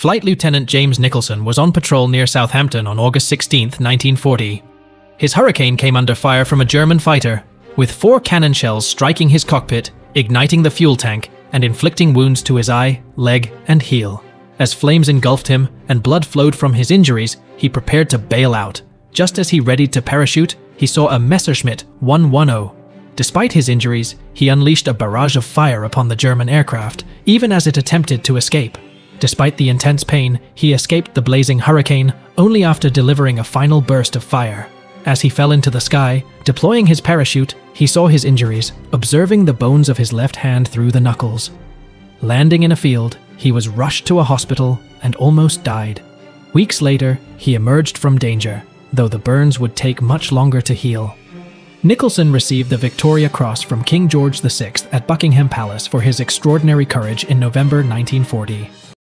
Flight Lieutenant James Nicolson was on patrol near Southampton on August 16, 1940. His Hurricane came under fire from a German fighter, with four cannon shells striking his cockpit, igniting the fuel tank, and inflicting wounds to his eye, leg, and heel. As flames engulfed him and blood flowed from his injuries, he prepared to bail out. Just as he readied to parachute, he saw a Messerschmitt 110. Despite his injuries, he unleashed a barrage of fire upon the German aircraft, even as it attempted to escape. Despite the intense pain, he escaped the blazing hurricane only after delivering a final burst of fire. As he fell into the sky, deploying his parachute, he saw his injuries, observing the bones of his left hand through the knuckles. Landing in a field, he was rushed to a hospital and almost died. Weeks later, he emerged from danger, though the burns would take much longer to heal. Nicolson received the Victoria Cross from King George VI at Buckingham Palace for his extraordinary courage in November 1940.